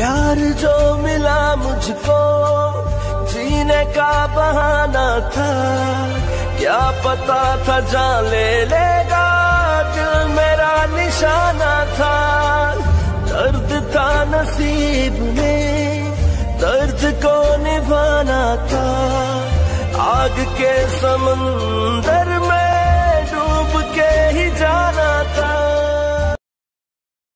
प्यार जो मिला मुझको, जीने का बहाना था। क्या पता था जान ले लेगा, दिल मेरा निशाना था। दर्द था नसीब में, दर्द को निभाना था। आग के समंदर